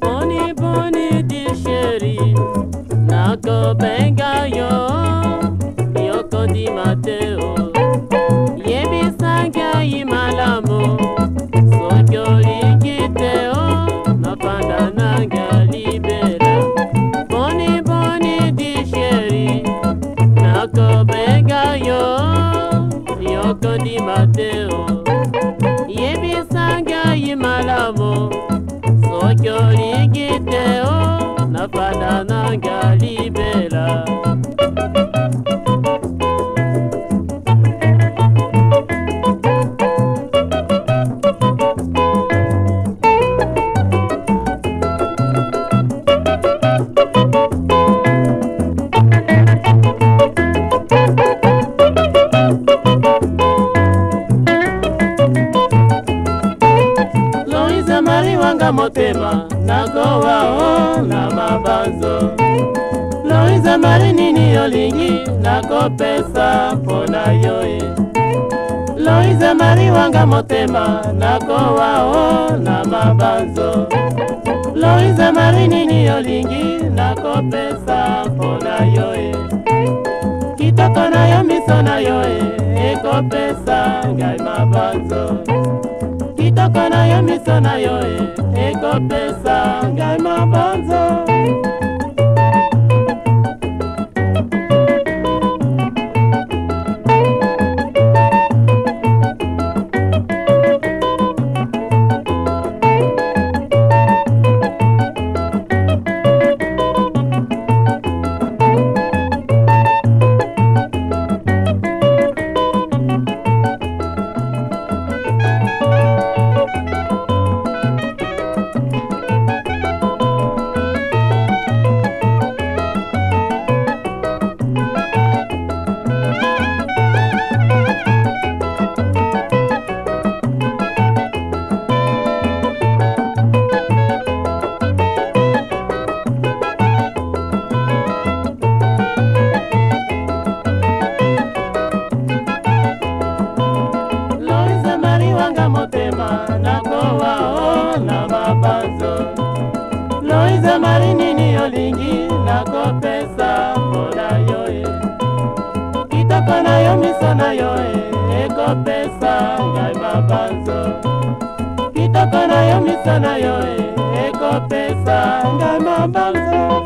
Boni boni di chéri Nako benga yo. Yoko di Mateo. Yebi sanga imalamu Sokyo likiteo Napanda nanga libera. Boni boni di chéri Nako benga yo. Yoko di Mateo Mari wanga motema nakowao na mabanzo mari nini olingi nakopesa mpona yo e. Loiza mari wanga motema nakowao na mabanzo. Loiza mari nini olingi nakopesa mpona yo e. Kitoko na yo miso na yo e ekopesa ngai mabanzo. Kitoko na yo miso na yo e ekopesa ngai mabanzo Loiza mari nini olingi nakopesa mpona yo e. Kitoko na yo miso na yo e ekopesa ngai mabanzo kitoko na yo miso na yo e ekopesa ngai mabanzo